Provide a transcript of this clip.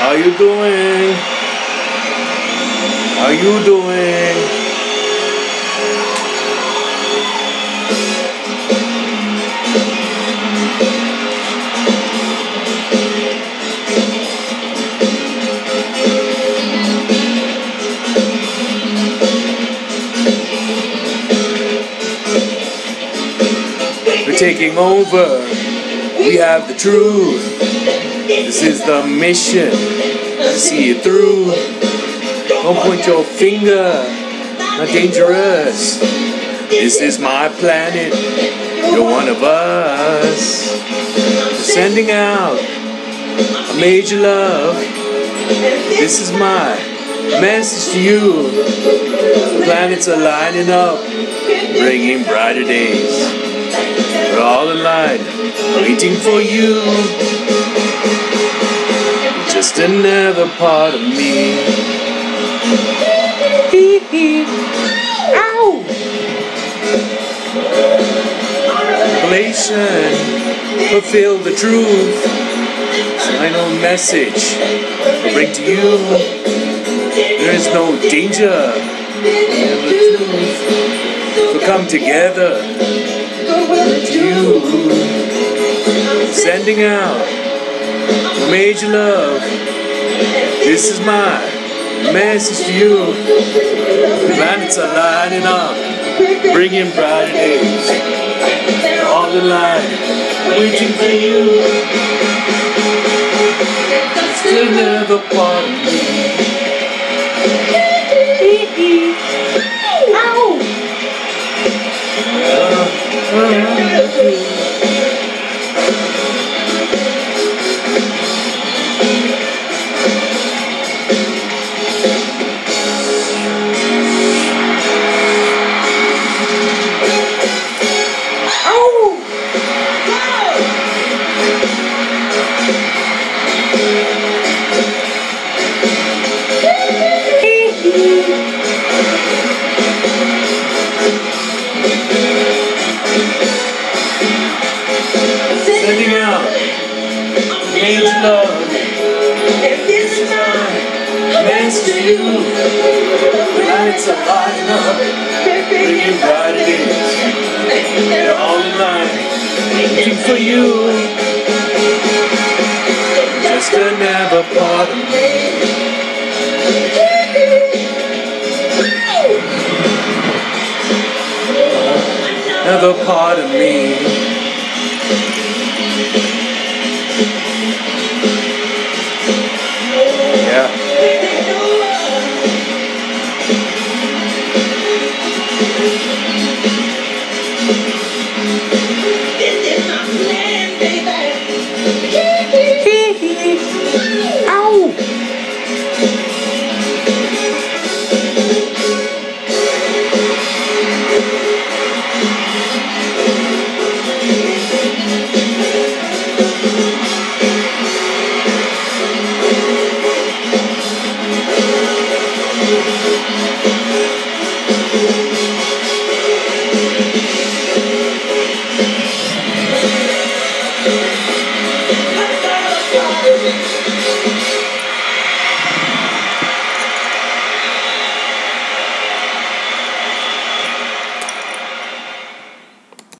How you doing? How you doing? We're taking over. We have the truth. This is the mission. See it through. Don't point your finger. Not dangerous. This is my planet. You're one of us. Sending out a major love. This is my message to you. Planets are lining up, bringing brighter days. We're all in line, waiting for you. Just another part of me. Ow! Revelation, fulfill the truth. Final message will bring to you. There is no danger. in the truth. So come together to you. Sending out major love. This is my message to you. The planets are lining up, bringing brighter days. All the line, waiting for you. Just another part me. Major love. If This is my message to you. Lights are lighting up, bringing brighter days. They're all in line, waiting for you. Just another part of me. Another part of me.